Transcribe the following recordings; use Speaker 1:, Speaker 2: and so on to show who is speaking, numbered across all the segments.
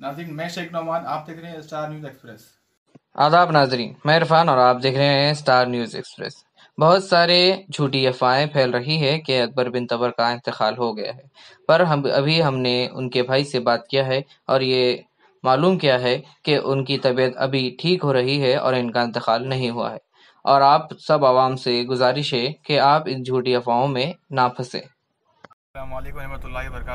Speaker 1: नाजिन मैं शेख नौमान आप देख रहे हैं स्टार न्यूज़ एक्सप्रेस।
Speaker 2: आदाब नाजरीन मैं इरफान और आप देख रहे हैं स्टार न्यूज़ एक्सप्रेस। बहुत सारे झूठी अफवाहें फैल रही है कि अकबर बिन तबर का इंतकाल हो गया है। पर हम अभी हमने उनके भाई से बात किया है और ये मालूम किया है कि उनकी तबीयत अभी ठीक हो रही है और इनका इंतकाल नहीं हुआ है। और आप सब आवाम से गुजारिश है कि आप इन झूठी अफवाहों में ना फंसे।
Speaker 1: वरहमल वरक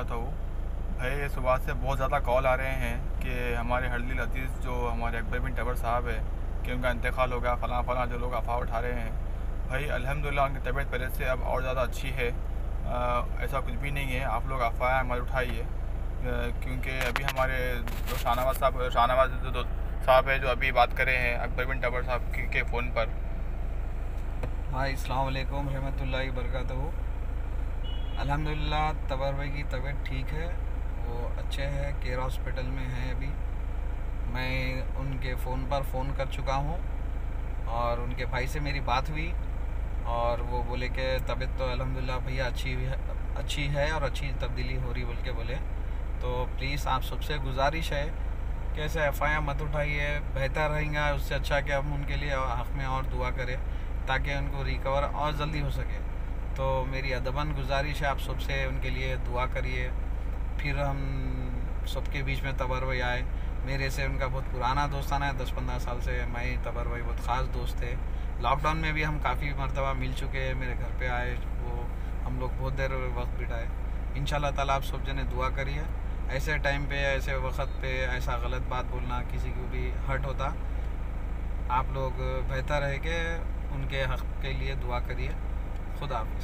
Speaker 1: भाई ये सुबह से बहुत ज़्यादा कॉल आ रहे हैं कि हमारे हरदिल अज़ीज़ जो हमारे अकबर बिन टबर साहब है कि उनका इंतकाल हो गया फ़लाँ फ़लाँ जो लोग अफवाह उठा रहे हैं। भाई अल्हम्दुलिल्लाह उनकी तबीयत पहले से अब और ज़्यादा अच्छी है। आ, ऐसा कुछ भी नहीं है आप लोग अफवाह हमारे उठाइए। क्योंकि अभी हमारे जो शाहनवाज साहब शाहनवाज जो साहब है जो अभी बात कर हैं अकबर बिन टबर साहब के फ़ोन पर।
Speaker 3: भाई अलैक्म रहमतुल्लाहि वरकatuh अल्हम्दुलिल्लाह तबर भाई की तबीयत ठीक है? वो अच्छे हैं केयर हॉस्पिटल में हैं अभी। मैं उनके फ़ोन पर फ़ोन कर चुका हूँ और उनके भाई से मेरी बात हुई और वो बोले कि तबीयत तो अल्हम्दुलिल्लाह भैया अच्छी है अच्छी है और अच्छी तब्दीली हो रही बोल के बोले। तो प्लीज़ आप सबसे गुजारिश है कि ऐसे एफ़ मत उठाइए, बेहतर रहेंगे, उससे अच्छा कि हम उनके लिए हक़ में और दुआ करें ताकि उनको रिकवर और जल्दी हो सके। तो मेरी अदबन गुजारिश है आप सबसे उनके लिए दुआ करिए। फिर हम सबके बीच में तबर भाई आए। मेरे से उनका बहुत पुराना दोस्ताना है दस पंद्रह साल से मैं तबर भाई बहुत ख़ास दोस्त थे। लॉकडाउन में भी हम काफ़ी मरतबा मिल चुके हैं, मेरे घर पे आए, वो हम लोग बहुत देर वक्त बिठाए इन ताला आप सब जने दुआ करिए। ऐसे टाइम पे, ऐसे वक्त पे, ऐसा गलत बात बोलना किसी को भी हर्ट होता। आप लोग बेहतर है कि उनके हक़ के लिए दुआ करिए। खुदा हाफ़